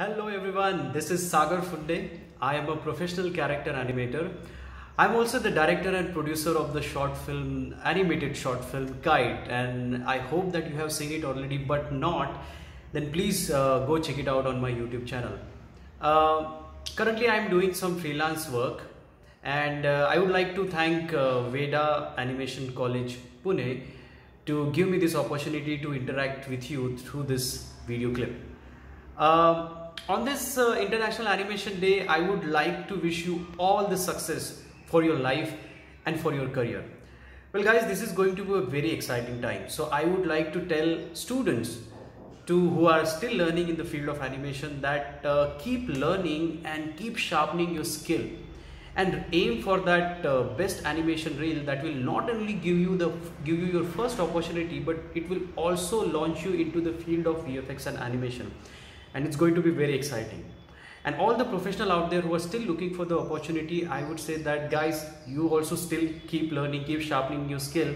Hello everyone, this is Sagar Funde. I am a professional character animator. I'm also the director and producer of the short film, animated short film Kite, and I hope that you have seen it already, but not, then please uh, go check it out on my YouTube channel. Uh, currently, I'm doing some freelance work, and uh, I would like to thank uh, Veda Animation College Pune to give me this opportunity to interact with you through this video clip. On this uh, International Animation Day, I would like to wish you all the success for your life and for your career. Well guys, this is going to be a very exciting time. So I would like to tell students to who are still learning in the field of animation that uh, keep learning and keep sharpening your skill and aim for that uh, best animation reel that will not only give you the give you your first opportunity but it will also launch you into the field of VFX and animation and it's going to be very exciting. And all the professional out there who are still looking for the opportunity i would say that guys you also still keep learning keep sharpening your skill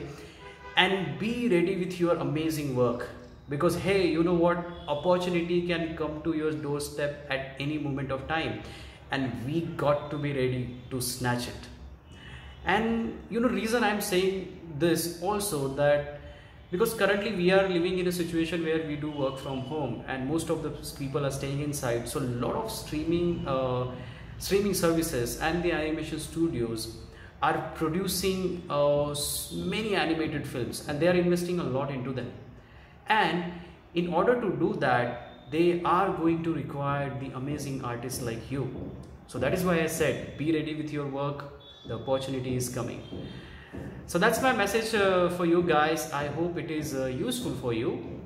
and be ready with your amazing work. Because hey you know what? Opportunity can come to your doorstep at any moment of time and we got to be ready to snatch it. And you know reason i'm saying this also that because currently we are living in a situation where we do work from home and most of the people are staying inside. So a lot of streaming uh, streaming services and the animation studios are producing uh, many animated films and they are investing a lot into them. And in order to do that they are going to require the amazing artists like you. So that is why i said be ready with your work. The opportunity is coming so that's my message uh, for you guys. I hope it is uh, useful for you.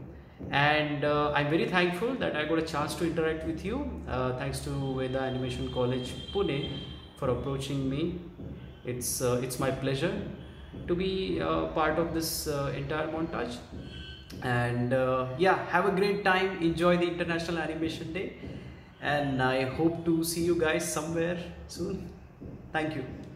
And uh, i'm very thankful that i got a chance to interact with you uh, thanks to veda animation college pune for approaching me. It's uh, it's my pleasure to be uh, part of this entire montage. And yeah have a great time. Enjoy the international animation day. And i hope to see you guys somewhere soon. Thank you